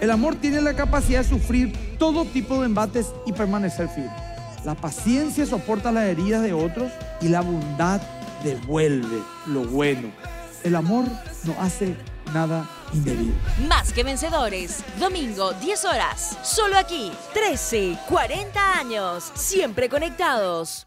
El amor tiene la capacidad de sufrir todo tipo de embates y permanecer firme. La paciencia soporta las heridas de otros y la bondad devuelve lo bueno. El amor no hace nada indebido. Más que vencedores. Domingo, 10 horas. Solo aquí. 13, 40 años. Siempre conectados.